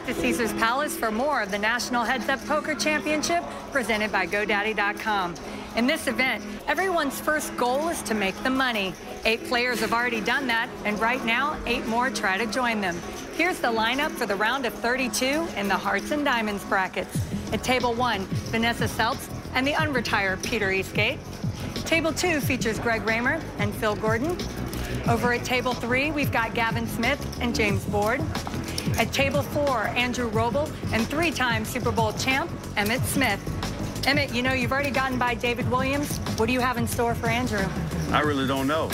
back to Caesars Palace for more of the National Heads Up Poker Championship presented by GoDaddy.com. In this event, everyone's first goal is to make the money. Eight players have already done that, and right now, eight more try to join them. Here's the lineup for the round of 32 in the Hearts and Diamonds brackets. At table one, Vanessa Selbst and the unretired Peter Eastgate. Table two features Greg Raymer and Phil Gordon. Over at table three, we've got Gavin Smith and James Bord. At table four, Andrew Robl and three-time Super Bowl champ, Emmitt Smith. Emmitt, you know you've already gotten by David Williams. What do you have in store for Andrew? I really don't know.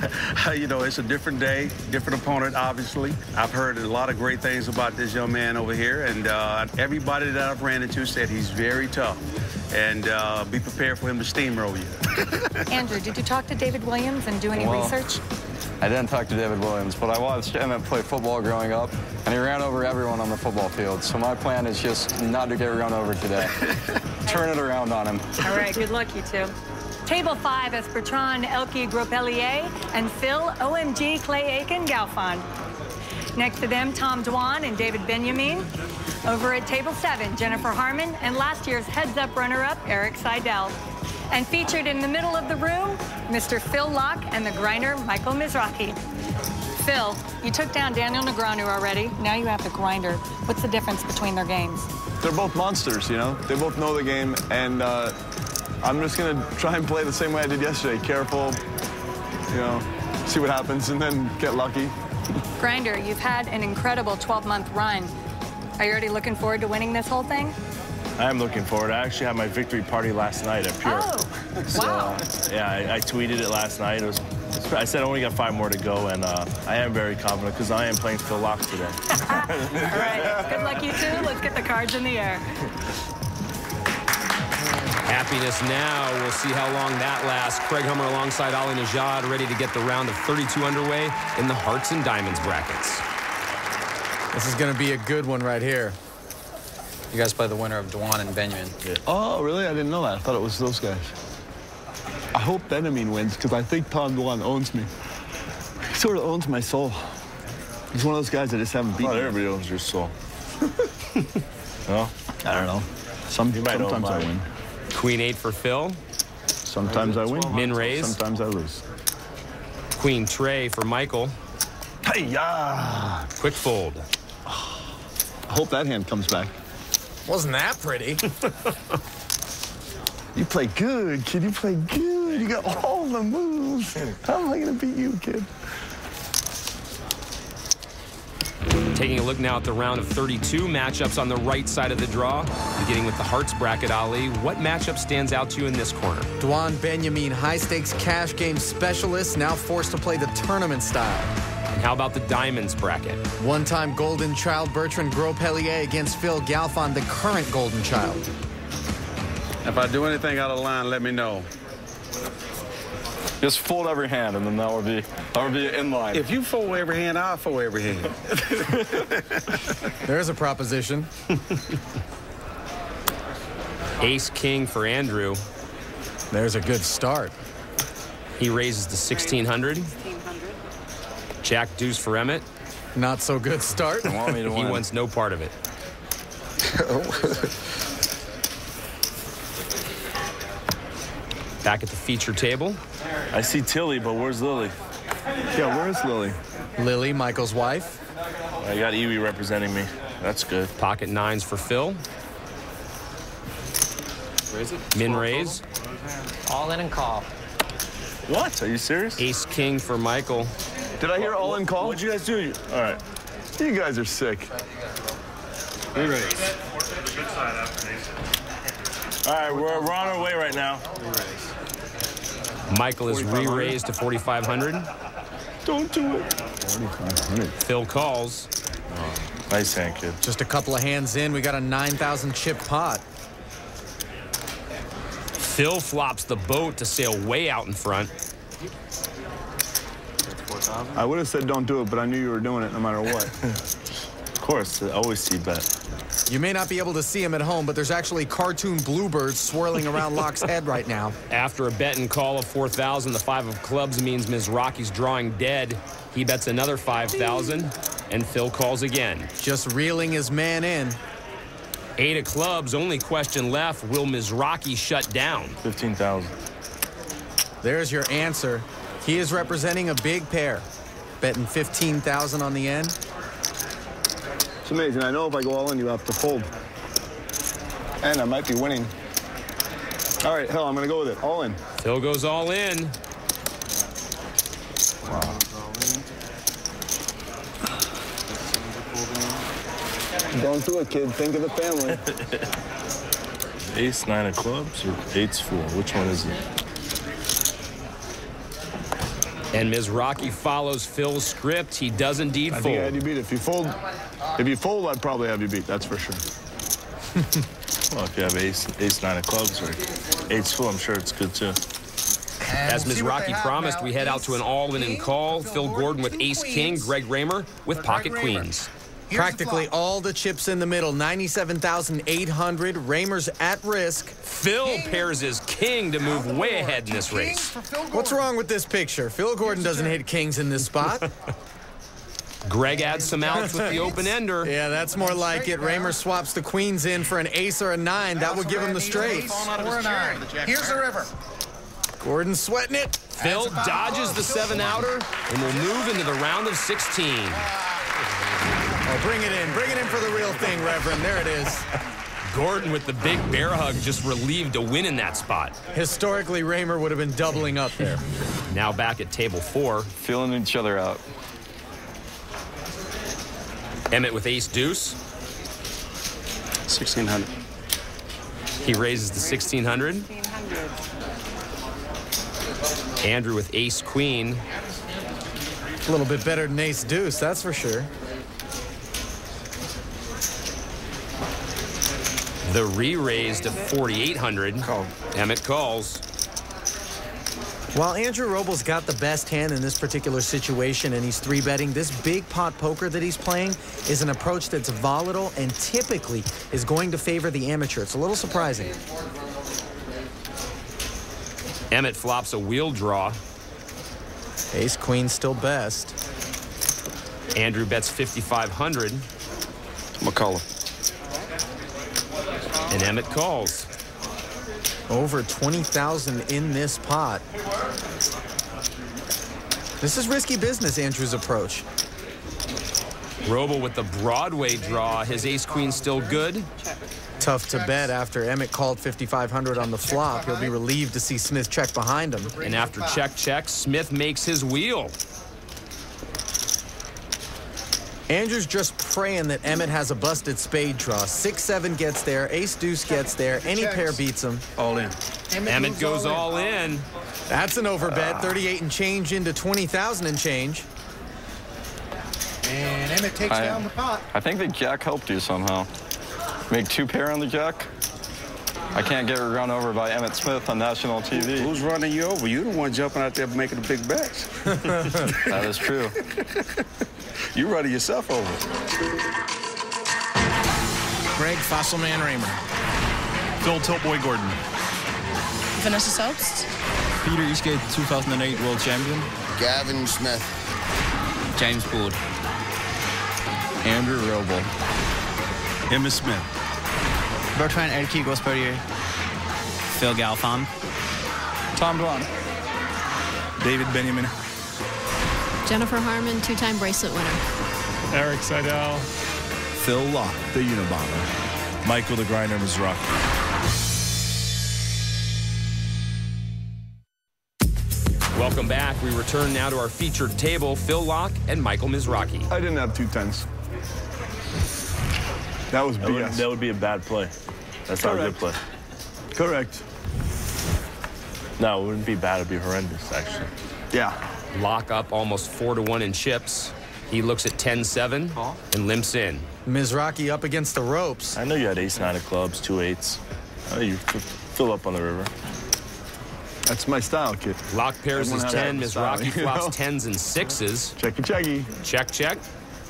you know, it's a different day, different opponent, obviously. I've heard a lot of great things about this young man over here, and uh, everybody that I've ran into said he's very tough. And uh, be prepared for him to steamroll you. Andrew, did you talk to David Williams and do any well, research? I didn't talk to David Williams, but I watched Emmitt play football growing up, and he ran over everyone on the football field. So my plan is just not to get run over today. Turn it around on him. All right, good luck, you two. Table five is Bertrand Elky Grospellier and Phil OMG Clay Aiken Galfond. Next to them, Tom Dwan and David Benyamine. Over at table seven, Jennifer Harman and last year's heads-up runner-up, Erik Seidel. And featured in the middle of the room, Mr. Phil Laak and the grinder, Michael Mizrachi. Phil, you took down Daniel Negreanu already. Now you have the grinder. What's the difference between their games? They're both monsters, you know? They both know the game, and uh, I'm just going to try and play the same way I did yesterday. Careful, you know, see what happens, and then get lucky. Grinder, you've had an incredible 12-month run. Are you already looking forward to winning this whole thing? I am looking forward. I actually had my victory party last night at Pure. Oh, so, wow. yeah, I, I, tweeted it last night. It was, I said I only got five more to go, and uh, I am very confident because I am playing Phil Laak today. All right, good luck, you two. Let's get the cards in the air. Happiness now. We'll see how long that lasts. Craig Hummer alongside Ali Nejad ready to get the round of 32 underway in the Hearts and Diamonds brackets. This is going to be a good one right here. You guys play the winner of Dwan and Benyamine. Yeah. Oh, really? I didn't know that. I thought it was those guys. I hope Benyamine wins because I think Tom Dwan owns me. He sort of owns my soul. He's one of those guys that just haven't beaten. Not everybody owns your soul. no? I don't know. Some, sometimes I win. Queen eight for Phil. Sometimes I win. Min raise. Sometimes I lose. Queen tray for Michael. Hey, yeah. Quick fold. I hope that hand comes back. Wasn't that pretty? you play good, kid. You play good. You got all the moves. How am I going to beat you, kid? Taking a look now at the round of 32 matchups on the right side of the draw. Beginning with the Hearts bracket, Ali. What matchup stands out to you in this corner? Dwan Benyamine, high-stakes cash game specialist, now forced to play the tournament style. And how about the Diamonds bracket? One-time Golden Child Bertrand Grospellier against Phil Galfond, the current Golden Child. If I do anything out of line, let me know. Just fold every hand, and then that would be that would be in line. If you fold every hand, I'll fold every hand. There's a proposition. Ace King for Andrew. There's a good start. He raises to 1600. Jack Deuce for Emmitt. Not so good start. Want me to he win. wants no part of it. Back at the feature table. I see Tilly, but where's Lily? Yeah, where's Lily? Lily, Michael's wife. I got Iwi representing me. That's good. Pocket nines for Phil. Raise it. Min raise. All in and call. What? Are you serious? Ace king for Michael. Did I hear all in call? What'd you guys do? All right. You guys are sick. We raise. All right, we're, we're on our way right now. Michael is re-raised to 4,500. Don't do it. Phil calls. Oh, nice hand, kid. Just a couple of hands in, we got a 9,000 chip pot. Phil flops the boat to sail way out in front. I would have said don't do it, but I knew you were doing it no matter what. of course, I always see bet. You may not be able to see him at home, but there's actually cartoon bluebirds swirling around Laak's head right now. After a bet and call of 4,000, the five of clubs means Mizrachi's drawing dead. He bets another 5,000. And Phil calls again. Just reeling his man in. Eight of clubs, only question left. Will Mizrachi shut down? 15,000. There's your answer. He is representing a big pair. Betting 15,000 on the end. It's amazing. I know if I go all in, you have to fold. And I might be winning. All right, hell, I'm going to go with it. All in. Phil goes all in. Don't do it, kid. Think of the family. Ace, nine of clubs, or eight's four? Which one is it? And Mizrachi follows Phil's script. He does indeed I fold. think I had you beat. If you fold, if you fold, I'd probably have you beat. That's for sure. Well, if you have ace, ace, nine of clubs, or eight's full, I'm sure it's good too. As Mizrachi promised, we head out to an all-in and call. Phil Gordon with ace king, Greg Raymer with pocket queens. Practically all the chips in the middle. 97,800. Raymer's at risk. Phil pairs his king to move way ahead in this race. What's wrong with this picture? Phil Gordon doesn't hit kings in this spot. Greg adds some outs with the open ender. yeah, that's more like it. Raymer swaps the queens in for an ace or a nine. That would give him the straight. Four and nine. Here's the river. Gordon sweating it. Phil dodges the seven outer and will move into the round of 16. Oh, bring it in. Bring it in for the real thing, Reverend. There it is. Gordon with the big bear hug just relieved to win in that spot. Historically, Raymer would have been doubling up there. Now back at table four. Feeling each other out. Emmitt with ace deuce. 1600. He raises the 1600. Andrew with ace queen. A little bit better than ace deuce, that's for sure. The re-raise to 4,800. Emmitt calls. While Andrew Robl's got the best hand in this particular situation and he's three betting, this big pot poker that he's playing is an approach that's volatile and typically is going to favor the amateur. It's a little surprising. Emmitt flops a wheel draw. Ace queen still best. Andrew bets 5,500. McCullough. And Emmitt calls. Over 20,000 in this pot. This is risky business, Andrew's approach. Robo with the Broadway draw. His ace queen still good. Tough to bet after Emmitt called 5,500 on the flop. He'll be relieved to see Smith check behind him. And after check, check, Smith makes his wheel. Andrew's just praying that Emmitt has a busted spade draw. 6-7 gets there, ace-deuce gets there, any pair beats him. All in. Emmitt goes all in. That's an overbet, 38 and change into 20,000 and change. And Emmitt takes I- down the pot. I think the jack helped you somehow. Make two pair on the jack. I can't get run over by Emmitt Smith on national TV. Who's running you over? You're the one jumping out there making the big bets. That is true. You running yourself over. Greg Fossilman Raymer. Phil Tiltboy Gordon. Vanessa Selbst. Peter Eastgate, 2008 World Champion. Gavin Smith. James Bord. Andrew Robl. Emmitt Smith. Bertrand Elky Grospellier. Phil Galfond. Tom Dwan. David Benyamine. Jennifer Harman, two-time bracelet winner. Erik Seidel. Phil Laak, the Unabomber. Michael the Grinder Mizrachi. Welcome back. We return now to our featured table, Phil Laak and Michael Mizrachi. I didn't have two tens. That was That would, that would be a bad play. That's not a good play. Correct. No, it wouldn't be bad. It'd be horrendous, actually. Yeah. Laak up almost 4 to 1 in chips. He looks at 10-7 and limps in. Mizrachi up against the ropes. I know you had ace nine of clubs, two eights. I know you fill up on the river. That's my style, kid. Laak pairs Everyone his 10. that style, Mizrachi flops know? 10s and 6s. Checky, checky. Check, check.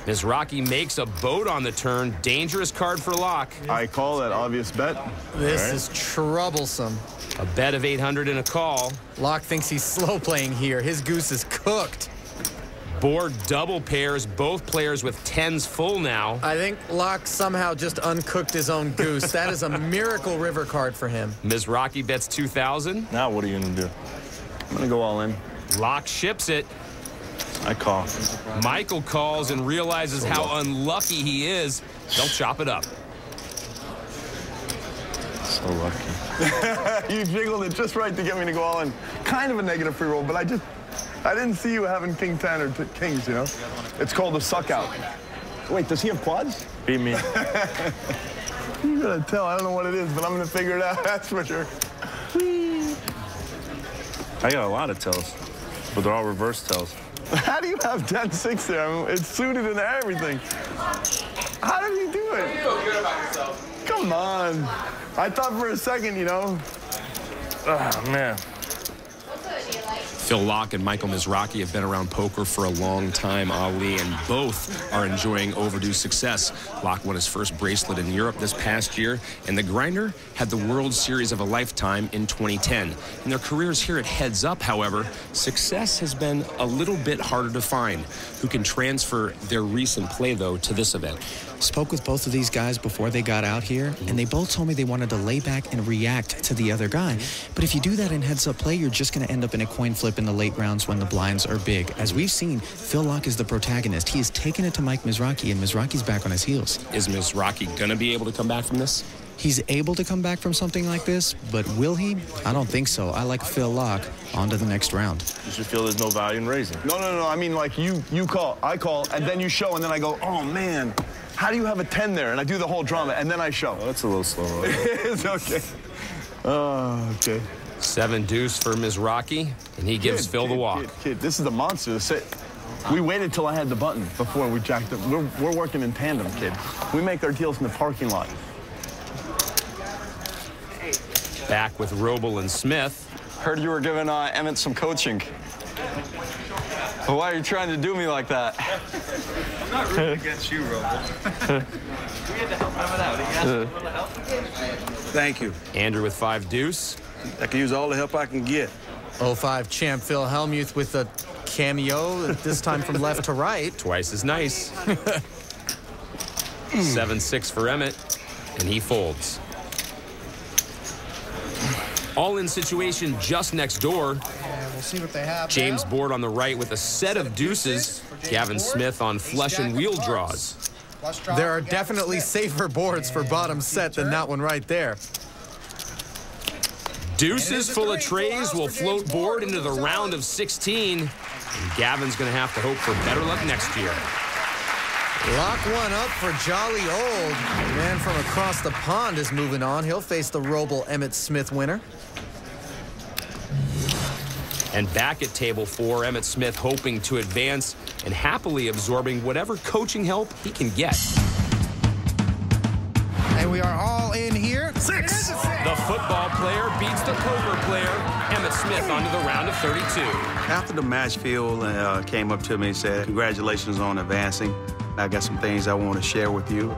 Mizrachi makes a boat on the turn. Dangerous card for Laak. I call that obvious bet. This All right. is troublesome. A bet of 800 and a call. Laak thinks he's slow playing here. His goose is cooked. Board double pairs, both players with tens full now. I think Laak somehow just uncooked his own goose. that is a miracle river card for him. Mizrachi bets 2,000. Now what are you going to do? I'm going to go all in. Laak ships it. I call. Michael calls and realizes So how lucky. unlucky he is. They'll chop it up. So lucky. you jiggled it just right to get me to go all in. Kind of a negative free roll, but I just, I didn't see you having king 10 or t- kings, you know? It's called a suck out. Wait, does he have quads? Beat me. You're gonna tell. I don't know what it is, but I'm gonna figure it out. That's for sure. I got a lot of tells, but they're all reverse tells. How do you have 10-6 there? I mean, it's suited and everything. How did you do it? You feel good about yourself. Come on. I thought for a second, you know. Oh, man. Phil Laak and Michael Mizrachi have been around poker for a long time, Ali, and both are enjoying overdue success. Laak won his first bracelet in Europe this past year, and the grinder had the World Series of a lifetime in 2010. In their careers here at Heads Up, however, success has been a little bit harder to find. Who can transfer their recent play, though, to this event? Spoke with both of these guys before they got out here, and they both told me they wanted to lay back and react to the other guy. But if you do that in heads up play, you're just going to end up in a coin flip in the late rounds when the blinds are big. As we've seen, Phil Laak is the protagonist. He has taken it to Mike Mizrachi, and Mizrachi's back on his heels. Is Mizrachi going to be able to come back from this? He's able to come back from something like this, but will he? I don't think so. I like Phil Laak. On to the next round. You should feel there's no value in raising. No, no, no. I mean, like you, you call, I call, and then you show, and then I go, oh man, how do you have a 10 there? And I do the whole drama, and then I show. Oh, that's a little slow. it's okay. Oh, okay. Seven deuce for Mizrachi, and he gives Kid, Phil the walk. Kid, kid, this is the monster. to sit. We waited till I had the button before we jacked it. We're, we're working in tandem, kid. We make our deals in the parking lot. Back with Robl and Smith. Heard you were giving uh, Emmitt some coaching. But why are you trying to do me like that? I'm not rooting against you, Robo. We had to help him out. He asked for a little help. Thank you. Andrew with five deuce. I can use all the help I can get. 05 champ Phil Hellmuth with a cameo, this time from left to right. Twice as nice. 7-6 for Emmitt, and he folds. All-in situation just next door. And we'll see what they have. James now. Bord on the right with a set of deuces. Gavin Smith on flush and wheel draws. Draw There are definitely Smith. safer boards for bottom set than that one right there. Deuces full of trays will float Bord into the round of 16. And Gavin's going to have to hope for better luck next year. Lock one up for Jolly Old. The man from across the pond is moving on. He'll face the Robl Emmitt Smith winner. And back at table four, Emmitt Smith hoping to advance and happily absorbing whatever coaching help he can get. And we are all in here. Six. The football player beats the poker player. Emmitt Smith onto the round of 32. After the match, Phil uh, came up to me and said, congratulations on advancing. I got some things I want to share with you.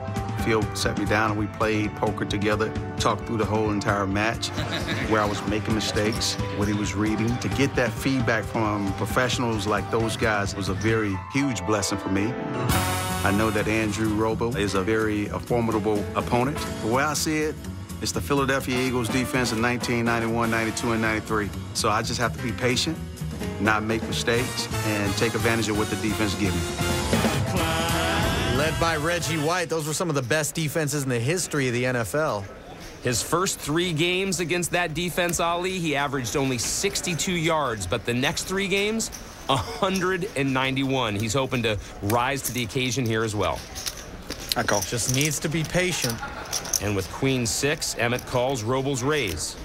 Phil sat me down and we played poker together, talked through the whole entire match, where I was making mistakes, what he was reading. To get that feedback from professionals like those guys was a very huge blessing for me. I know that Andrew Robo is a very uh, formidable opponent. The way I see it, it's the Philadelphia Eagles defense in 1991, 92, and 93. So I just have to be patient, not make mistakes, and take advantage of what the defense gives me. Led by Reggie White, those were some of the best defenses in the history of the NFL. His first three games against that defense, Ali, he averaged only 62 yards, but the next three games, 191. He's hoping to rise to the occasion here as well. I call. Just needs to be patient. And with Queen six, Emmitt calls Robl's raise.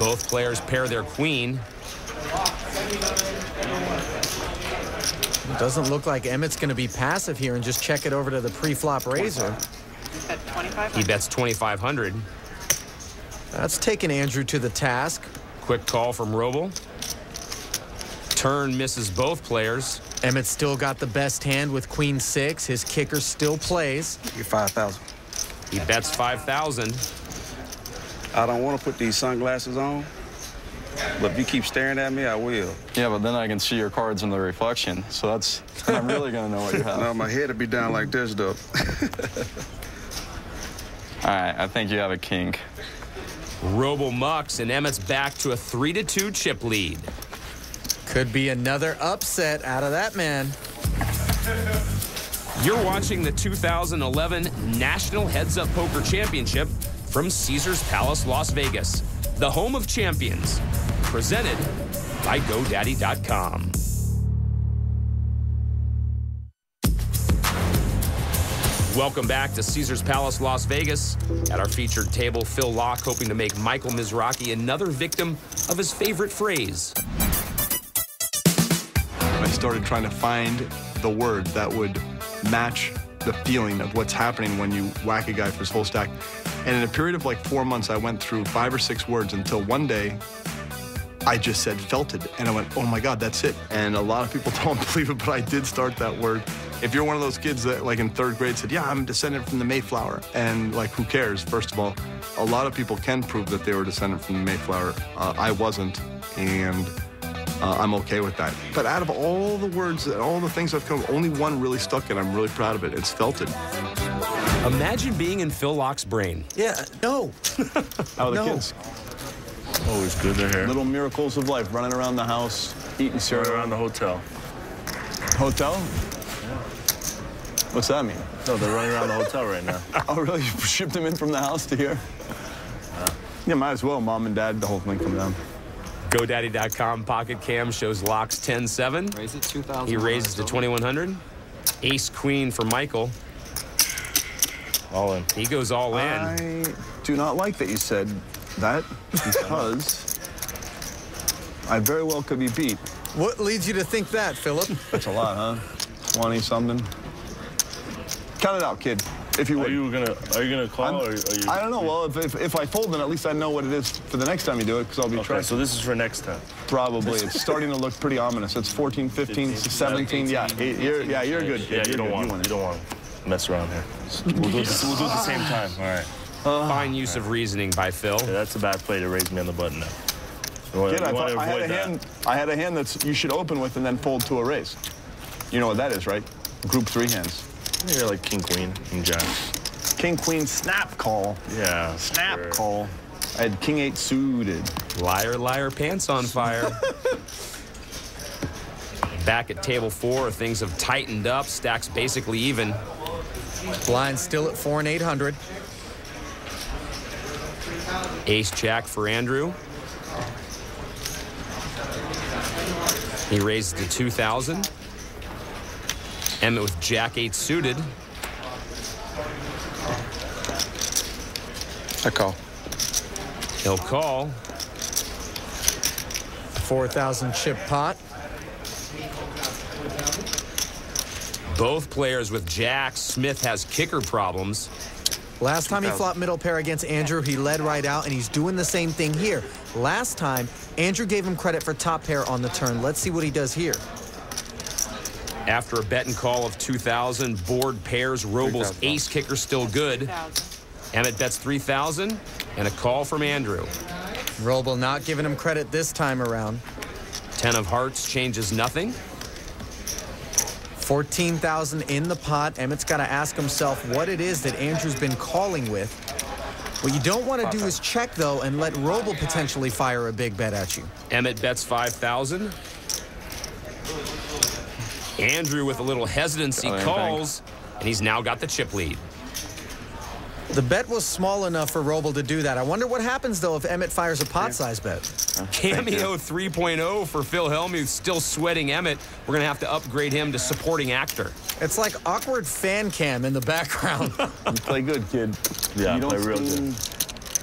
Both players pair their queen. It doesn't look like Emmitt's going to be passive here and just check it over to the pre-flop razor. He bets 2,500. That's taking Andrew to the task. Quick call from Robl. Turn misses both players. Emmitt still got the best hand with queen six. His kicker still plays. You're 5,000. He bets 5,000. I don't want to put these sunglasses on, but if you keep staring at me, I will. Yeah, but then I can see your cards in the reflection, so that's I'm really gonna know what you have. No, my head would be down like this, though. All right, I think you have a kink. Robo mucks, and Emmitt's back to a 3 to 2 chip lead. Could be another upset out of that man. You're watching the 2011 National Heads Up Poker Championship from Caesars Palace, Las Vegas, the home of champions. Presented by GoDaddy.com. Welcome back to Caesars Palace, Las Vegas. At our featured table, Phil Laak hoping to make Michael Mizrachi another victim of his favorite phrase. I started trying to find the word that would match the feeling of what's happening when you whack a guy for his whole stack. And in a period of like four months, I went through five or six words until one day I just said felted. And I went, oh my God, that's it. And a lot of people don't believe it, but I did start that word. If you're one of those kids that, like in third grade, said, yeah, I'm descended from the Mayflower, and like, who cares? First of all, a lot of people can prove that they were descended from the Mayflower. Uh, I wasn't, and uh, I'm okay with that. But out of all the words, all the things I've come, only one really stuck, and I'm really proud of it. It's felted. Imagine being in Phil Laak's brain. Yeah, no. How are the No. kids? Always good they're here. Little miracles of life, running around the house, eating Right cereal. around the hotel. Hotel? What's that mean? No, they're running around the hotel right now. Oh, really? You shipped them in from the house to here? Yeah, might as well. Mom and dad, the whole thing come down. GoDaddy.com Pocket Cam shows Laak's 10-7. Raise it 2,000. He raises to 2100. Ace Queen for Michael. All in. He goes all in. I do not like that you said that because I very well could be beat. What leads you to think that, Philip? That's a lot, huh? 20 something. Count it out, kid. If you Are you gonna Are you gonna call I'm- or are you? I don't know. Well, if, if, if I fold, then at least I know what it is for the next time you do it, because I'll be Okay, trying. so this is for next time. Probably. It's starting to look pretty ominous. It's 14, 15, 17. Yeah, eight, you're, yeah, you're good. kid. Yeah, you You're don't good. want. win You don't want to mess around here. We'll do, it, we'll do it at the same time. All right. Uh, Fine use of reasoning by Phil. Yeah, that's a bad play to raise me on the button now. You want, Kid, I, thought I had a that. hand. I had a hand that's you should open with and then fold to a raise. You know what that is, right? Group three hands. You're like king, queen, and jack. King queen snap call. Yeah. Snap sure. call. I had king eight suited. Liar, liar, pants on fire. Back at table four, things have tightened up. Stacks basically even. Blind still at four and 800. Ace Jack for Andrew. He raised to 2,000. Emmitt with Jack 8 suited. I call. He'll call. 4,000 chip pot. Both players with Jack. Smith has kicker problems. Last time he flopped middle pair against Andrew, he led right out, and he's doing the same thing here. Last time, Andrew gave him credit for top pair on the turn. Let's see what he does here. After a bet and call of 2,000, board pairs, Robl's ace kicker still good. Emmitt bets 3,000 and a call from Andrew. Robl not giving him credit this time around. 10 of hearts changes nothing. 14,000 in the pot. Emmitt's got to ask himself what it is that Andrew's been calling with. What you don't want to do is check, though, and let Robl potentially fire a big bet at you. Emmitt bets 5,000. Andrew with a little hesitancy Got calls, and he's now got the chip lead. The bet was small enough for Robl to do that. I wonder what happens, though, if Emmitt fires a pot-size bet. Cameo 3.0 for Phil Hellmuth, still sweating Emmitt. We're going to have to upgrade him to supporting actor. It's like awkward fan cam in the background. You play good, kid. Yeah, you I play real seem-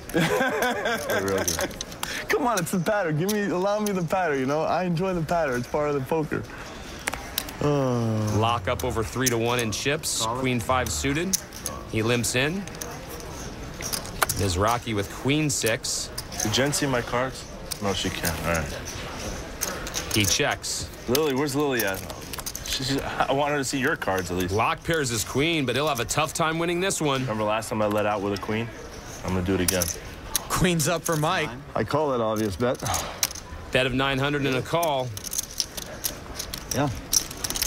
Play real good. Come on, it's the pattern. Give me, allow me the pattern. You know, I enjoy the pattern. It's part of the poker. Laak up over 3 to 1 in chips. Queen 5 suited. He limps in. Mizrachi with Queen 6. Did Jen see my cards? No, she can't. All right. He checks. Lily, where's Lily at? She's, I want her to see your cards at least. Laak pairs his queen, but he'll have a tough time winning this one. Remember last time I let out with a queen? I'm gonna do it again. Queen's up for Mike. I call that obvious bet. Bet of 900 and a call. Yeah.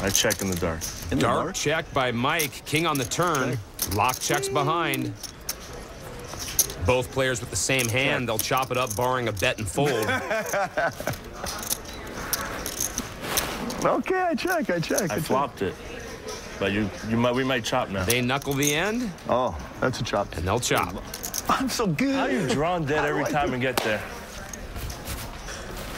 I check in the dark. Dark check by Mike. King on the turn. Laak checks behind. Both players with the same hand. They'll chop it up, barring a bet and fold. Okay, I check, I check. I flopped it. But you, you might, we might chop now. They knuckle the end. Oh, that's a chop. And they'll chop. I'm so good. How you drawn dead every like time it. we get there?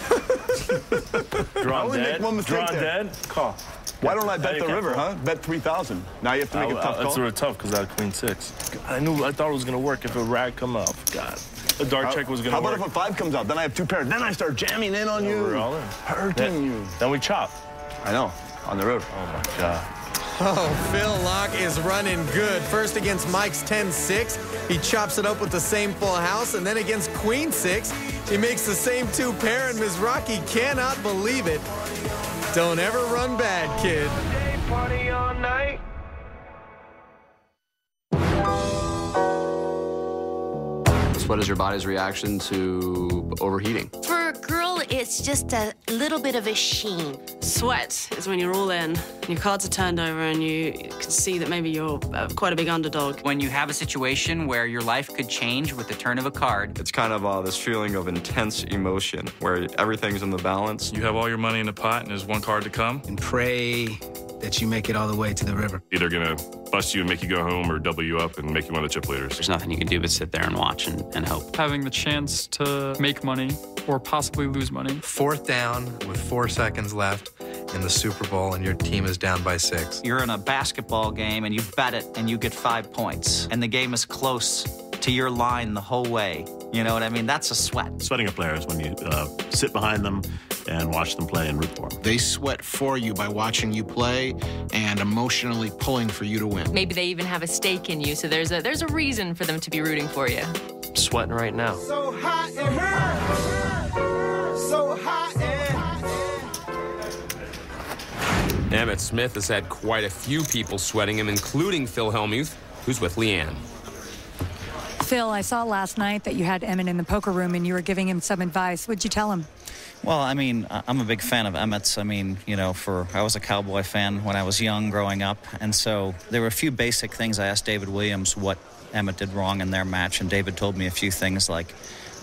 I drawn dead. make drawn there. dead. Call. Why don't I bet the river, huh? Bet 3,000. Now you have to make I- a tough I- call. That's sort of tough because I had queen six. I knew. I thought it was gonna work if a rag come up. God, A dark How- check was gonna How about if a five comes out? Then I have two pairs. Then I start jamming in on Then you. we're all in. Hurting Then- you. Then we chop. I know. On the river. Oh my god. Oh, Phil Laak is running good. First against Mike's 10-6. He chops it up with the same full house. And then against Queen 6, he makes the same two pair. And Mizrachi cannot believe it. Don't ever run bad, kid. What is your body's reaction to overheating? For a girl, it's just a little bit of a sheen. Sweat is when you're all in, your cards are turned over, and you can see that maybe you're uh, quite a big underdog. When you have a situation where your life could change with the turn of a card, It's kind of uh, this feeling of intense emotion where everything's in the balance. You have all your money in the pot and there's one card to come. And pray that you make it all the way to the river. Either gonna bust you and make you go home or double you up and make you one of the chip leaders. there's nothing you can do but sit there and watch and, and hope. Having the chance to make money or possibly lose money. Fourth down with four seconds left in the Super Bowl, and your team is down by six. You're in a basketball game and you bet it and you get five points, and the game is close to your line the whole way. You know what I mean? That's a sweat. Sweating a player is when you uh, sit behind them and watch them play and root for them. They sweat for you by watching you play and emotionally pulling for you to win. Maybe they even have a stake in you, so there's a there's a reason for them to be rooting for you. Sweating right now. So hot in here. So hot in Emmitt Smith has had quite a few people sweating him, including Phil Hellmuth, who's with Leanne. Phil, I saw last night that you had Emmitt in the poker room and you were giving him some advice. What'd you tell him? Well, I mean, I'm a big fan of Emmitt's. I mean, you know, for I was a Cowboy fan when I was young growing up, and so there were a few basic things. I asked David Williams what Emmitt did wrong in their match, and David told me a few things like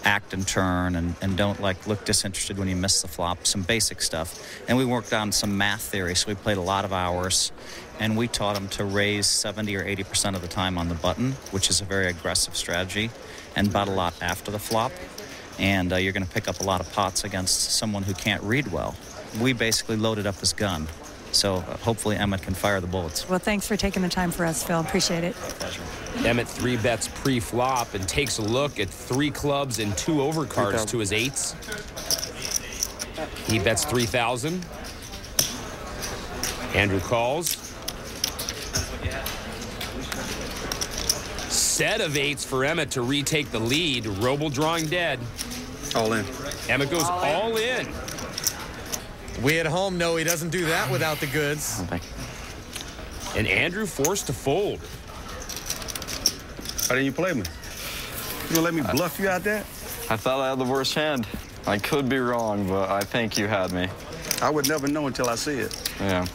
act and turn and, and don't like look disinterested when you miss the flop, some basic stuff. And we worked on some math theory, so we played a lot of hours, and we taught him to raise 70 or 80 percent of the time on the button, which is a very aggressive strategy, and bet a lot after the flop and uh, you're going to pick up a lot of pots against someone who can't read well. We basically loaded up his gun. So uh, hopefully Emmitt can fire the bullets. Well, thanks for taking the time for us, Phil. Appreciate it. Pleasure. Emmitt three bets pre-flop and takes a look at three clubs and two overcards to his eights. He bets 3,000. Andrew calls. Set of eights for Emmitt to retake the lead. Robl drawing dead. All in. Emmitt goes all in. We at home know he doesn't do that without the goods. Oh, and Andrew forced to fold. Why didn't you play me? You gonna let me bluff you out there? I thought I had the worst hand. I could be wrong, but I think you had me. I would never know until I see it. Yeah.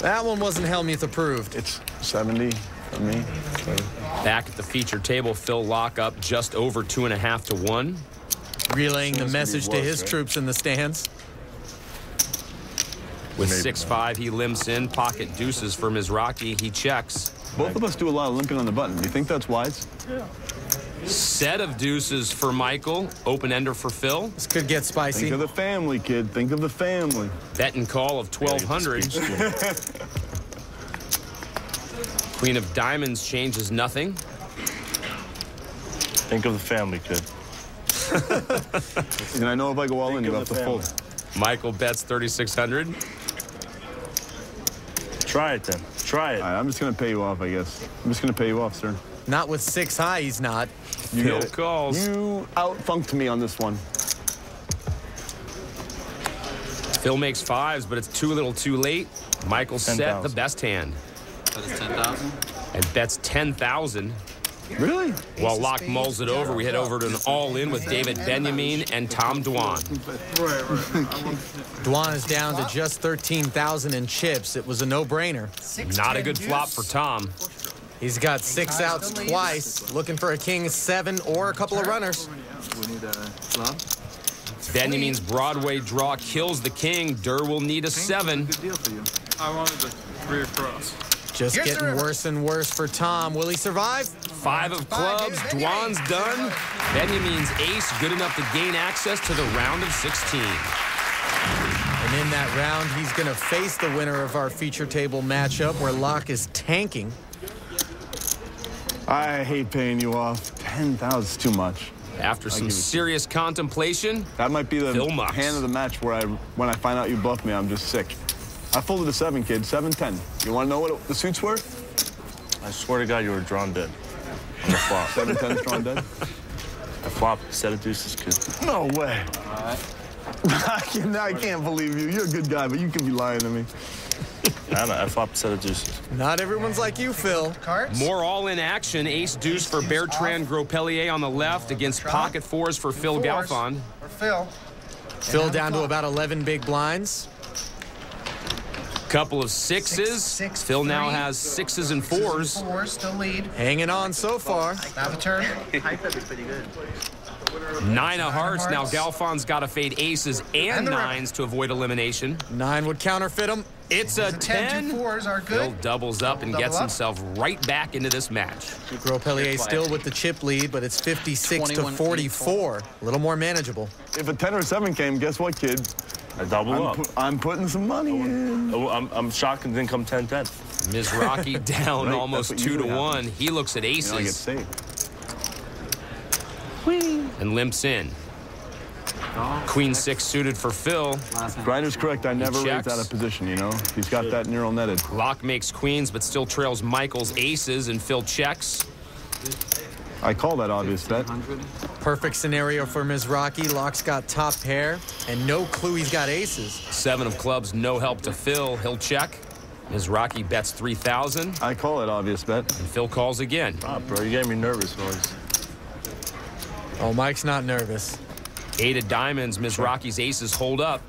That one wasn't Hellmuth approved. It's 70 for me. Back at the feature table, Phil Laak up just over two and a half to one. Relaying the Seems to message to his right? troops in the stands. With six five, he limps in, pocket deuces for Mizrachi. He checks. Both of us do a lot of limping on the button. Do you think that's wise? Set of deuces for Michael. Open ender for Phil. This could get spicy. Think of the family, kid. Think of the family. Bet and call of 1200. Queen of diamonds changes nothing. Think of the family, kid. and I know if I go all in, you have to fold. Michael bets 3600. Try it then. Try it. I'm just gonna pay you off, I guess. I'm just gonna pay you off, sir. Not with six high, he's not. You Phil get it. calls. You outfunked me on this one. Phil makes fives, but it's too little too late. Michael set the best hand That is 10,000? and bets 10,000. Really? While Laak mulls it over, we head over to an all-in with David Benyamine and Tom Dwan. Dwan is down to just 13,000 in chips. It was a no-brainer. Not a good flop for Tom. He's got six outs twice, looking for a king seven or a couple of runners. We need a club. Benyamine's Broadway draw kills the king. Durr will need a seven. Good deal for you. I wanted the three across. Just Here's getting worse and worse for Tom. Will he survive? Five of clubs. Dwan's done. Benyamine's ace good enough to gain access to the round of 16. And in that round, he's going to face the winner of our feature table matchup where Laak is tanking. I hate paying you off. 10,000 is too much. After I'll some serious contemplation, That might be the Phil hand of the match where I, when I find out you bluffed me, I'm just sick. I folded a seven, kid. Seven ten. You want to know what the suits were? I swear to God, you were drawn dead. On the flop. Seven ten's drawn dead. I flopped set of deuces, kid. No way. I, can, I can't believe you. You're a good guy, but you could be lying to me. I know. I flopped set of deuces. Not everyone's like you, Phil. more all-in action. Ace deuce for Bertrand Grospellier on the left against pocket fours for Phil Galfond. For Phil. Phil down to about 11 big blinds. Couple of sixes. Phil now has sixes and fours. Four, still lead. Hanging on so far. Now the turn. Nine of hearts. Now Galfond's got to fade aces and, And nines to avoid elimination. Nine would counterfeit him. It's a The 10, 10. two fours are Phil doubles up and Double gets up. himself right back into this match. Grospellier still with the chip lead, but it's 56 to 44. A little more manageable. If a 10 or 7 came, guess what, kid? I double I'm, up. pu- I'm putting some money oh, in. Oh, I'm, I'm shocked it didn't come 10-10. Mizrachi down Right, almost two to usually one. happens. He looks at You know, I get aces saved. and limps in. Queen six suited for Phil. Grinder's correct. I never raised checks. out of position, you know? He's got that neural netted. Laak makes queens, but still trails Michael's aces, and Phil checks. I call that obvious bet. Perfect scenario for Mizrachi. Laak's got top pair and no clue he's got aces. Seven of clubs, no help to Phil. He'll check. Mizrachi bets 3,000, I call it obvious bet. and Phil calls again. Ah, bro, you got me nervous, boys. Oh, Mike's not nervous. Eight of diamonds, Mizrachi's aces hold up.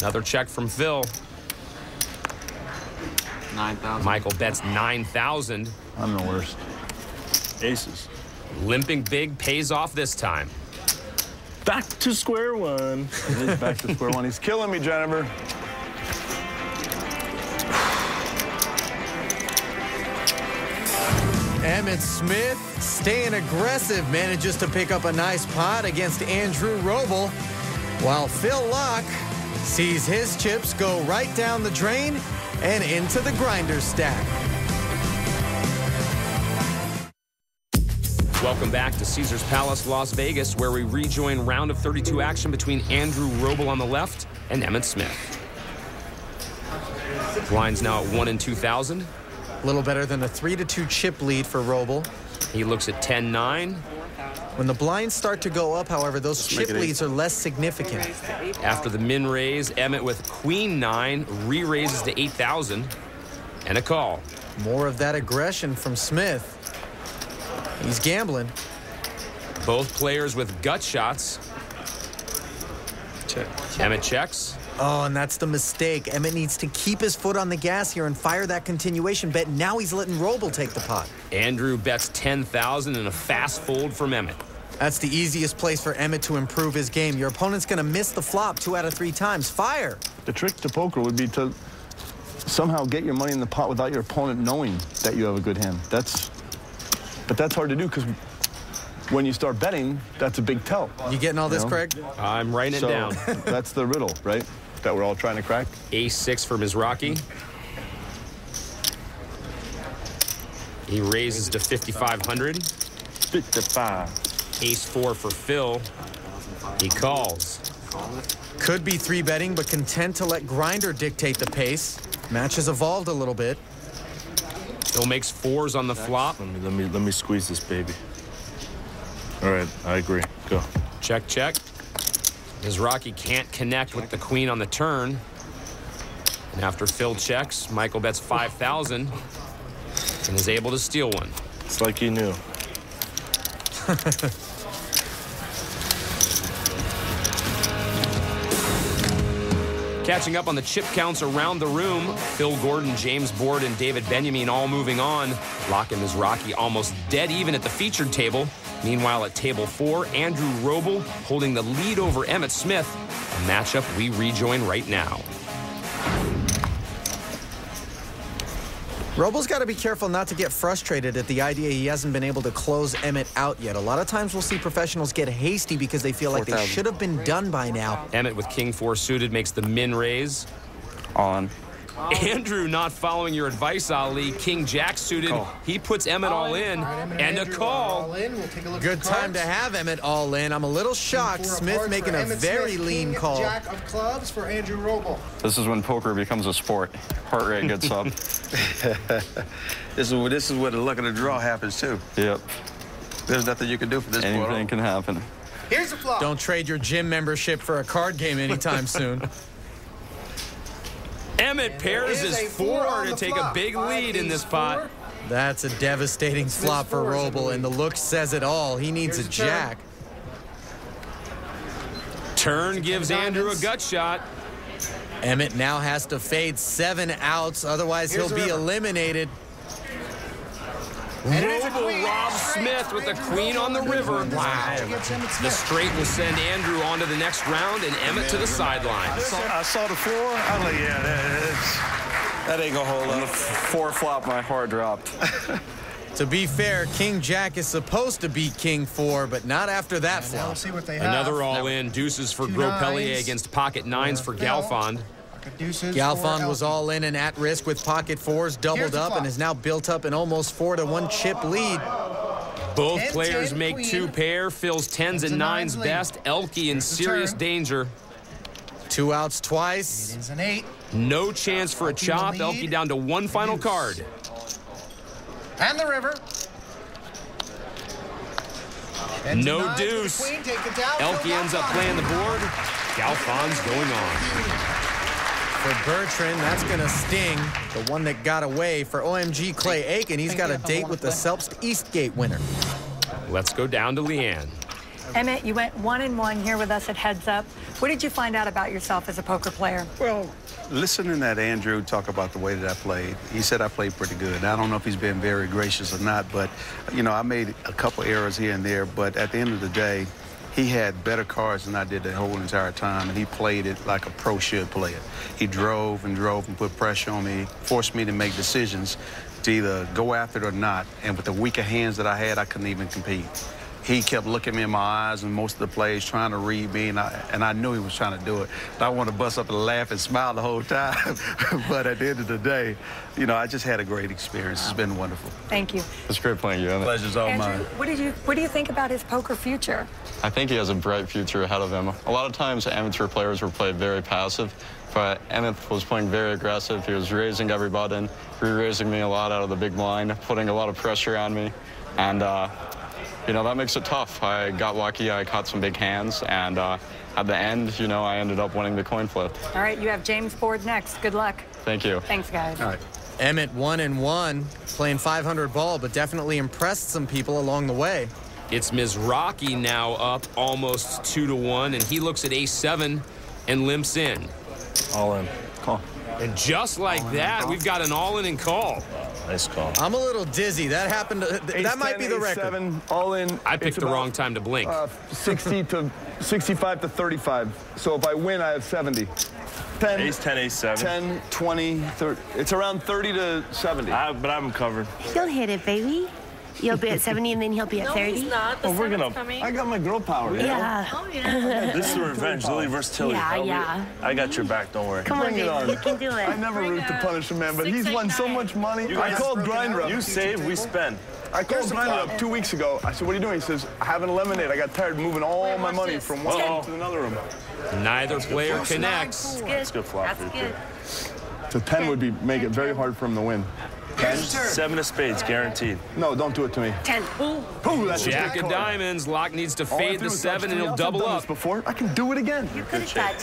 Another check from Phil. 9,000. Michael bets 9,000. I'm the worst. Aces. Limping big pays off this time. Back to square one. It is back to square one. He's killing me, Jennifer. Emmitt Smith, staying aggressive, manages to pick up a nice pot against Andrew Robl, while Phil Laak sees his chips go right down the drain and into the grinder stack. Welcome back to Caesars Palace, Las Vegas, where we rejoin round of 32 action between Andrew Robl on the left and Emmitt Smith. Blinds now at 1 and 2,000. A little better than a 3 to 2 chip lead for Robl. He looks at 10 9. When the blinds start to go up, however, those chip it eight. leads are less significant. After the min raise, Emmitt with Queen 9 re raises to 8,000 and a call. More of that aggression from Smith. He's gambling. Both players with gut shots. Check. Emmitt checks. Oh, and that's the mistake. Emmitt needs to keep his foot on the gas here and fire that continuation bet. Now he's letting Robl take the pot. Andrew bets 10,000 and a fast fold from Emmitt. That's the easiest place for Emmitt to improve his game. Your opponent's going to miss the flop two out of three times. Fire. The trick to poker would be to somehow get your money in the pot without your opponent knowing that you have a good hand. That's, but that's hard to do because when you start betting, that's a big tell. You getting all this, know? Craig? I'm writing So it down. that's the riddle, right? That we're all trying to crack. Ace 6 for Mizrachi. He raises to 5,500. 55. Ace 4 for Phil. He calls. Could be three betting, but content to let Grinder dictate the pace. Match has evolved a little bit. Phil makes fours on the flop. Let me, let me, let me squeeze this baby. All right, I agree. Go. Check, check. Mizrachi can't connect with the queen on the turn. And after Phil checks, Michael bets 5,000 and is able to steal one. It's like he knew. Catching up on the chip counts around the room, Phil Gordon, James Bord, and David Benyamine all moving on. Laak and Rocky almost dead even at the featured table. Meanwhile, at table four, Andrew Robl holding the lead over Emmitt Smith, a matchup we rejoin right now. Robl's got to be careful not to get frustrated at the idea he hasn't been able to close Emmitt out yet. A lot of times we'll see professionals get hasty because they feel like they should have been done by now. Emmitt with King 4 suited makes the min raise. On. Andrew not following your advice, Ali. King Jack suited. He puts Emmitt all in. And a call. Good time to have Emmitt all in. I'm a little shocked. Smith making a very lean call. Jack of clubs for Andrew Robl. This is when poker becomes a sport. Heart rate gets up. This is, this is where the luck of the draw happens, too. Yep. There's nothing you can do for this Anything can happen. Here's the flop. Don't trade your gym membership for a card game anytime soon. Emmitt pairs There is his four four to the take a flop. big lead in this pot. That's a devastating flop for Robl, and the look says it all. He needs Here's a a turn. jack. Turn gives Andrew a gut shot. Emmitt now has to fade seven outs, otherwise Here's he'll be river. eliminated. Robl robs Smith with the queen on the river. Wow. The straight will send Andrew on to the next round and Emmitt to the sideline. I saw, I saw the four. I'm like, yeah, that, that's, that ain't gonna hold up. Four flop, my heart dropped. To be fair, King Jack is supposed to beat King Four, but not after that Now flop. let's see what they have. Another all in. Deuces for Grospellier against pocket nines for Galfond. Deuces Galfond for was all in and at risk with pocket fours, doubled up, and has now built up an almost four to one chip lead. Both 10, players 10, make queen. two pair. fills tens and nines nines lead. best. Elky in serious danger. Two outs twice. It is an eight. No chance for a Elky in the chop. lead. Elky down to one final Deuce. card. And the river. And No denied to the deuce. Queen, take it down. Elky ends up playing the board. Galfond's going on. For Bertrand, that's going to sting. The one that got away for OMG Clay Aiken. He's got a date with the Selbst Eastgate winner. Let's go down to Leeann. Emmitt, you went one and one here with us at Heads Up. What did you find out about yourself as a poker player? Well, listening to that Andrew talk about the way that I played, he said I played pretty good. I don't know if he's been very gracious or not, but, you know, I made a couple errors here and there, but at the end of the day, he had better cards than I did the whole entire time, and he played it like a pro should play it. He drove and drove and put pressure on me, forced me to make decisions to either go after it or not, and with the weaker hands that I had, I couldn't even compete. He kept looking me in my eyes and most of the plays trying to read me, and I, and I knew he was trying to do it. But I wanted to bust up and laugh and smile the whole time. but at the end of the day, you know, I just had a great experience. It's been wonderful. Thank you. It's great playing you, Emmitt. Pleasure's all Andrew, mine. what did you what do you think about his poker future? I think he has a bright future ahead of him. A lot of times, amateur players were played very passive, but Emmitt was playing very aggressive. He was raising every button, re-raising me a lot out of the big blind, putting a lot of pressure on me, and uh, you know that makes it tough. I got lucky. I caught some big hands, and uh, at the end, you know, I ended up winning the coin flip. All right, you have James Bord next. Good luck. Thank you. Thanks, guys. All right. Emmitt one and one, playing 500 ball, but definitely impressed some people along the way. It's Mizrachi now up almost two to one, and he looks at ace seven and limps in. All in. Call. And just like that, we've got an all in and call. Nice call. I'm a little dizzy. That happened. To, th- that might be the record. Seven, all in. I picked the about, wrong time to blink. Uh, 60 to 65 to 35. So if I win, I have 70. 10, Ace 10, ace 7. 10, 20, 30. It's around 30 to 70. I, but I'm covered. He'll hit it, baby. You'll be at 70 and then he'll be at 30. Well, we're gonna. I got my girl power. you? Yeah. Oh, yeah. This is revenge. Lily versus Tilly. Yeah, I'll be- yeah. I got your back. Don't worry. Come on, Bring it baby. on. You can do it. I never Bring root to punish a man, but he's won so much money. You I called broken Grinder up. You save, we spend. I called Grinder up two weeks ago. I said, what are you doing? He says, I have an lemonade. I got tired of moving all my money from one room to another room. Neither player connects. That's good flop. That's good. So 10 would be make it very hard for him to win. Seven of spades, guaranteed. No, don't do it to me. 10. Ooh, that's a Jack big of card. diamonds. Laak needs to fade the seven and he'll outs. I've double done up. this before. I can do it again. You're good at that.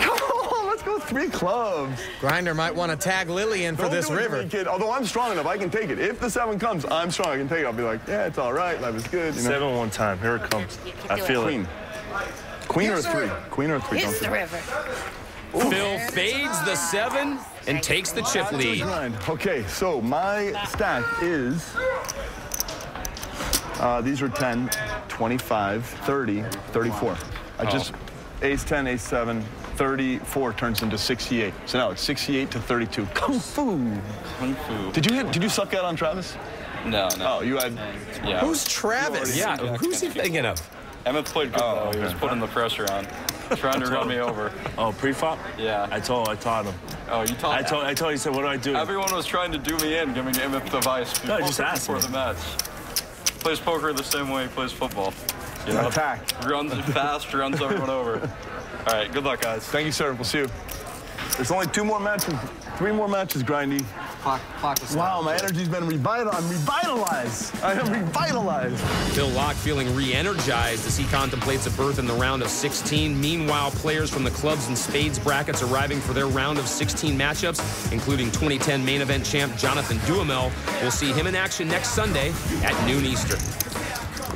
Come on, let's let's go three clubs. Grinder might want to tag Lily in for Don't this do it to river. me, kid. Although I'm strong enough, I can take it. If the seven comes, I'm strong. I can take it. I'll be like, yeah, it's all right. Life is good. You know? Seven one time. Here it comes. I feel Queen. it. Queen or Here's the three? Queen or three? It's the say- river. Phil fades the seven and takes the chip lead. Okay, so my stack is uh, these are 10, 25, 30, 34. I just ace 10, ace 7, 34 turns into 68. So now it's 68 to 32. Kung fu. Kung fu. Did you hit, did you suck out on Travis? No, no. Oh, you had. Yeah. Who's Travis? Yeah, who's he thinking of? Emmitt played good though. He was putting the pressure on, trying to run me over. Oh, pre-flop? Yeah. I told I taught him. Oh, you taught I told I told you. said, what do I do? Everyone was trying to do me in, giving Emmitt advice No, just ask before me. the match. Plays poker the same way he plays football. You know, Attack. runs fast, runs everyone over. All right, good luck, guys. Thank you, sir. We'll see you. There's only two more matches, three more matches, Grindy. Clock, clock is Wow, my energy's been revitalized. I'm revitalized. I am revitalized. Phil Laak feeling re-energized as he contemplates a berth in the round of 16. Meanwhile, players from the clubs and spades brackets arriving for their round of 16 matchups, including 2010 main event champ Jonathan Duhamel. We'll see him in action next Sunday at noon Eastern.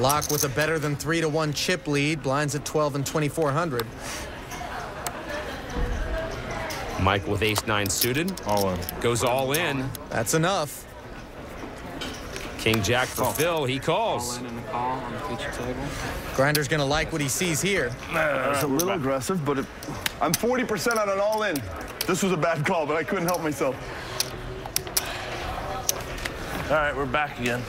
Laak with a better than 3 to 1 chip lead, blinds at 12 and 2400. Mike with ace nine suited. All in. Goes all in. That's enough. King Jack for Phil. He calls. in and call on the feature table. Grinder's going to like what he sees here. It's a little aggressive, but it, I'm 40% on an all-in. This was a bad call, but I couldn't help myself. All right, we're back again.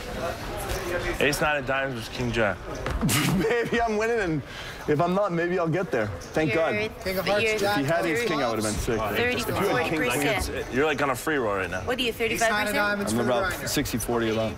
Ace nine of diamonds was king jack. maybe I'm winning, and if I'm not, maybe I'll get there. Thank God. King of hearts, you're- If jack. he had ace king, I would have been sick. 30, If you had king queen, 40%. You're like on a free roll right now. What are you, Ace nine of 35%? diamonds I'm the about 60 40 a lot.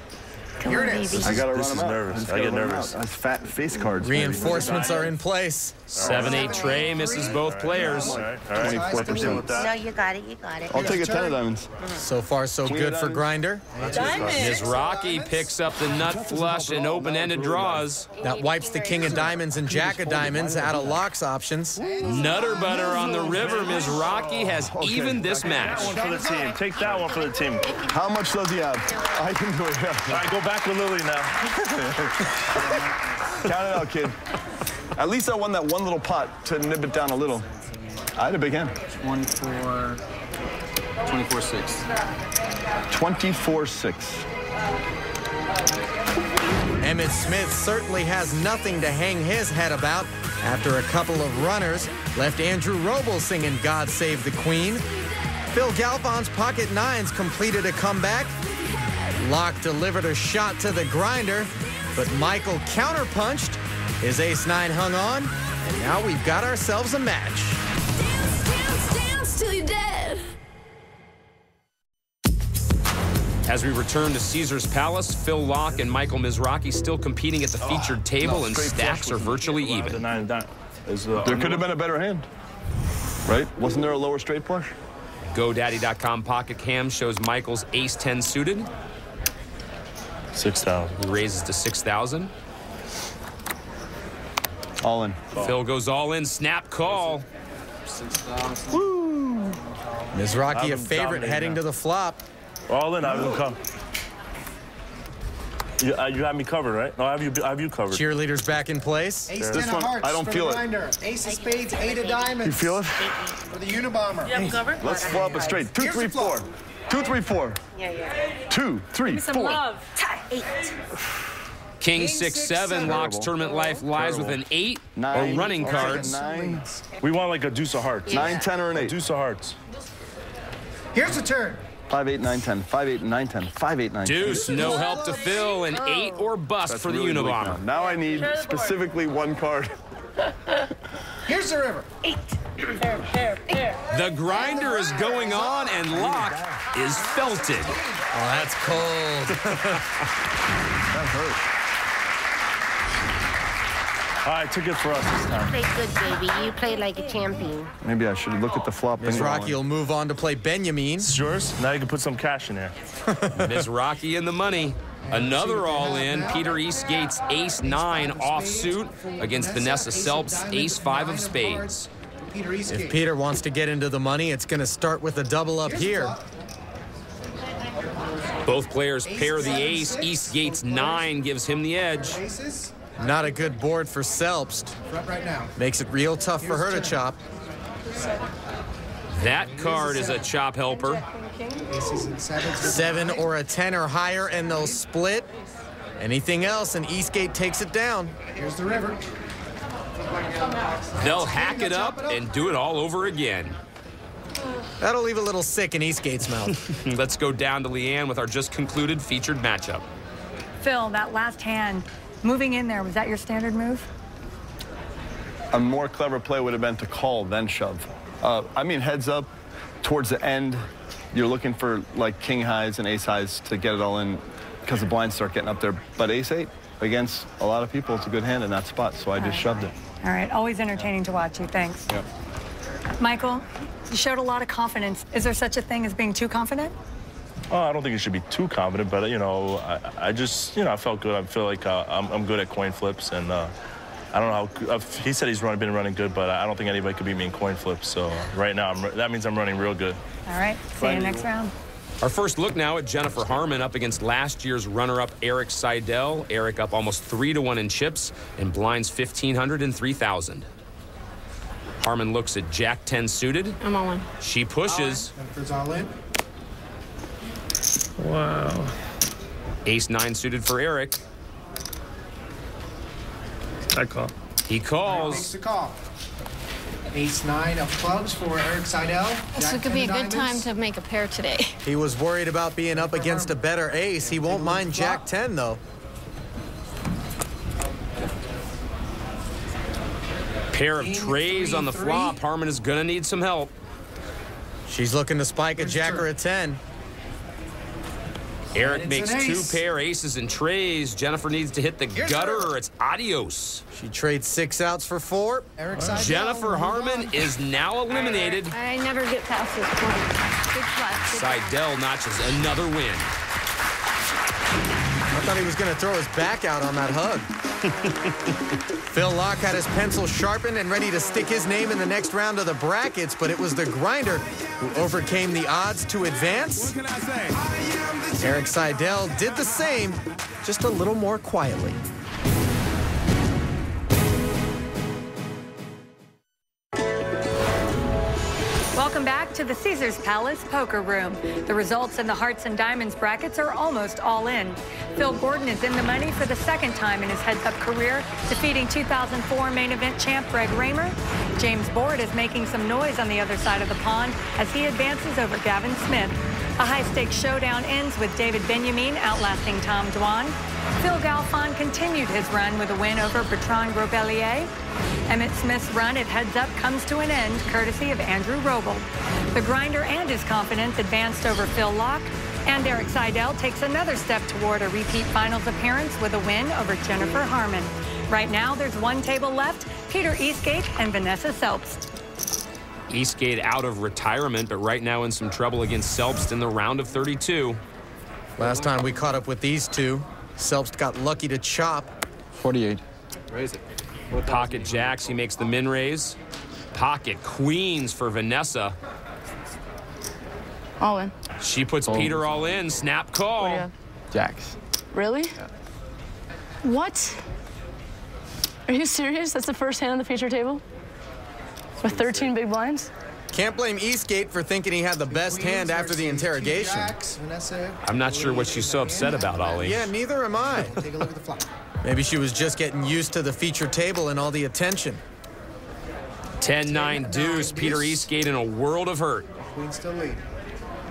Come Here on, it is. baby. I gotta This run is him out. nervous. I get nervous. out. That's fat face cards. baby. Reinforcements are in place. 7-8 tray misses both players. All right, all right. 24%. No, you got it, you got it. I'll take a 10 of diamonds. So far, so good of for diamonds. Grinder. Mizrachi picks up the nut flush and open-ended draws. That wipes the king of diamonds and jack of diamonds out of Laak's options. Nutter butter on the river. Mizrachi has evened this match. One for the team. Take that one for the team. How much does he have? I can do it. All right, go back with Lily now. Count it out, kid. At least I won that one little pot to nib it down a little. I had a big hand. 24, 24 6. 24-6. Emmitt Smith certainly has nothing to hang his head about after a couple of runners left Andrew Robles singing God Save the Queen. Phil Galfond's pocket nines completed a comeback. Laak delivered a shot to the grinder, but Michael counterpunched. His ace nine hung on, and now we've got ourselves a match. till you're dead. As we return to Caesar's Palace, Phil Laak and Michael Mizrachi still competing at the featured table, and stacks are virtually The even. nine of. Is the There could have been a better hand. Right? Wasn't there a lower straight flush? GoDaddy.com pocket cam shows Michael's ace 10 suited. Six thousand. Raises to 6,000. All in. Phil goes all in, snap call. 6,000. Mizrachi a I'm favorite heading now. to the flop. All in. I will come. You, uh, you have me covered, right? No, I have you. I have you covered. Cheerleaders back in place. Ace This ten one, of hearts I don't for feel the it. Ace of spades, eight of diamonds. You feel it? For the Unabomber. You have covered? Let's flop it straight. Two, Here's three, the flop. four. Two, three, four. Yeah, yeah. Two, three, Some four. love. Eight. King King 6 7 Laak's Terrible. tournament life lies with an 8 Nine. or running I'll take a cards. Nine, We want like a deuce of hearts. nine, ten, or an A eight. deuce of hearts. Here's the turn. Five, eight, nine, ten. Five, eight, nine, ten. Five, eight, nine, ten. Deuce, no help to Phil, an 8 or bust That's for the really bleak now. Now I need specifically one card. Here's the river. Eight. Fair, fair, fair. The grinder is going on, and Laak is felted. Oh, that's cold. That hurt. All right, took it for us this time. You Play good, baby. You play like a champion. Maybe I should look at the flop. and Rocky will move on to play Benyamine. It's yours. Now you can put some cash in there. Mizrachi in the money. Another all in. Peter Eastgate's ace 9 offsuit against Vanessa Selbst's ace 5 of spades. Peter Eastgate. If Peter wants to get into the money, it's going to start with a double up Here's here. Both players pair the ace. East Eastgate's nine gives him the edge. Not a good board for Selbst. Right now. Makes it real tough for her to chop. That card is a chop helper. Aces and sevens. Seven or a 10 or higher, and they'll split. Anything else, and Eastgate takes it down. Here's the river. They'll hack it up and do it all over again. That'll leave a little sick in Eastgate's mouth. Let's go down to Leeann with our just concluded featured matchup. Phil, that last hand, moving in there, was that your standard move? A more clever play would have been to call, then shove. Uh, I mean, heads up, towards the end, you're looking for like king highs and ace highs to get it all in because the blinds start getting up there. But ace eight, against a lot of people, it's a good hand in that spot, so I just shoved it. All right, always entertaining to watch you. Thanks. Yep. Michael, you showed a lot of confidence. Is there such a thing as being too confident? Oh, I don't think you should be too confident, but you know, I, I just, you know, I felt good. I feel like uh, I'm, I'm good at coin flips, and uh, I don't know how. Uh, he said he's running, been running good, but I don't think anybody could beat me in coin flips. So right now, I'm, that means I'm running real good. All right, see you next round. Our first look now at Jennifer Harman up against last year's runner-up Erik Seidel. Erik up almost three to one in chips and blinds 1,500 and 3,000. Harman looks at Jack 10 suited. I'm all in. She pushes. Jennifer's all in. Wow. Ace 9 suited for Erik. I call. He calls. Makes calls. the call. Ace nine of clubs for Erik Seidel. This Jack could be a good time to make a pair today. He was worried about being up against a better ace. He won't mind Jack 10, though. Pair of trays on the flop. Harman is going to need some help. She's looking to spike a jack or a 10. Erik makes it's two pair aces and trays. Jennifer needs to hit the gutter or it's adios. She trades six outs for four. Erik's Erik Jennifer Harman is now eliminated. I never get past this point. Good flush. Seidel notches another win. I thought he was going to throw his back out on that hug. Phil Laak had his pencil sharpened and ready to stick his name in the next round of the brackets, but it was the grinder who overcame the odds to advance. Erik Seidel did the same, just a little more quietly. Welcome back to the Caesars Palace Poker Room. The results in the Hearts and Diamonds brackets are almost all in. Phil Gordon is in the money for the second time in his heads-up career, defeating 2004 main event champ Greg Raymer. James Bord is making some noise on the other side of the pond as he advances over Gavin Smith. A high-stakes showdown ends with David Benyamine outlasting Tom Dwan. Phil Galfond continued his run with a win over Bertrand Grospellier. Emmitt Smith's run at Heads Up comes to an end, courtesy of Andrew Robl. The grinder and his confidence advanced over Phil Laak, and Erik Seidel takes another step toward a repeat finals appearance with a win over Jennifer Harman. Right now, there's one table left, Peter Eastgate and Vanessa Selbst. Eastgate out of retirement, but right now in some trouble against Selbst in the round of 32. Last time we caught up with these two, Selbst got lucky to chop. 48. Raise it. Pocket jacks, he makes the min raise. Pocket queens for Vanessa. All in. She puts oh. Peter all in. Snap call. Jacks. Really? What? Are you serious? That's the first hand on the feature table? With 13 big blinds? Can't blame Eastgate for thinking he had the best hand after the interrogation. I'm not sure what she's so upset about, Ali. Yeah, neither am I. Take a look at the flop. Maybe she was just getting used to the feature table and all the attention. 10-9 deuce. Peter Eastgate in a world of hurt. Queen still lead.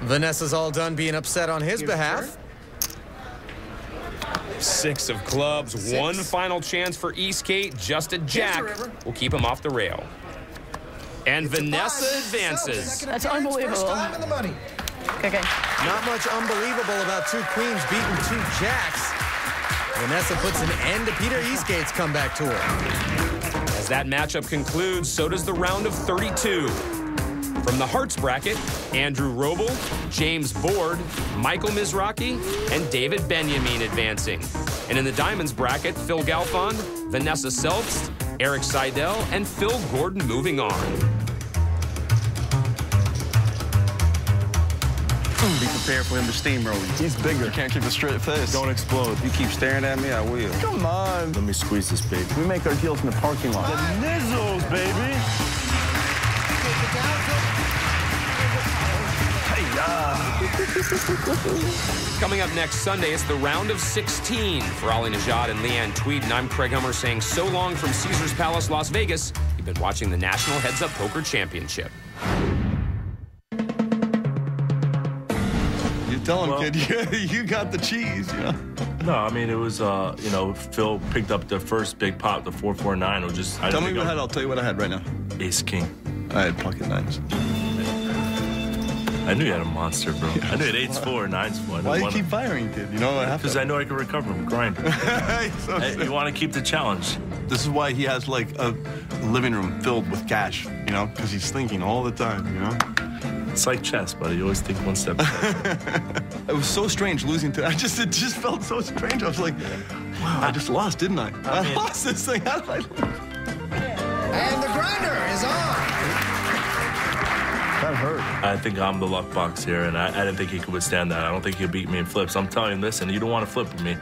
Vanessa's all done being upset on his behalf. Six of clubs. One final chance for Eastgate. Just a jack. will keep him off the rail. And Vanessa advances. That's unbelievable. First time in the money. Okay. Not much unbelievable about two queens beating two jacks. Vanessa puts an end to Peter Eastgate's comeback tour. As that matchup concludes, so does the round of 32. From the Hearts bracket, Andrew Robl, James Bord, Michael Mizrachi, and David Benyamine advancing. And in the Diamonds bracket, Phil Galfond, Vanessa Selbst, Erik Seidel and Phil Gordon moving on. Be prepared for him to steamroll you. He's bigger. You can't keep a straight face. Don't explode. If you keep staring at me, I will. Come on. Let me squeeze this baby. We make our deals in the parking lot. The Nizzles, baby. Coming up next Sunday, it's the round of 16 for Ali Nejad and Leeann Tweed. And I'm Craig Hummer saying so long from Caesars Palace, Las Vegas. You've been watching the National Heads Up Poker Championship. You tell him, Well- kid, you, you got the cheese, you know? No, I mean it was uh, you know, Phil picked up the first big pot, the four four nine. It was just I Tell me what I I- had, I'll tell you what I had right now. Ace King. I had pocket nines. I knew you had a monster, bro. I knew it eight's four, nine's four. I Why do you wanna- keep firing, kid? You know what happened? Because I know I can recover from grinder. So Hey, you want to keep the challenge. This is why he has like a living room filled with cash, you know, because he's thinking all the time, you know. It's like chess, buddy. You always think one step. ahead. It was so strange losing to. I just it just felt so strange. I was like, wow, I just lost, didn't I? I, mean- lost this thing. How did I? lose? And the grinder is on. I think I'm the luck box here, and I, I didn't think he could withstand that. I don't think he'll beat me in flips. I'm telling him, listen, you don't want to flip with me.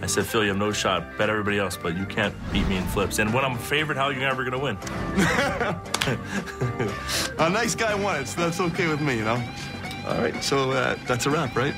I said, Phil, you have no shot. Bet everybody else, but you can't beat me in flips. And when I'm favored, how are you ever going to win? A nice guy won it, so that's okay with me, you know. All right, so uh, that's a wrap, right?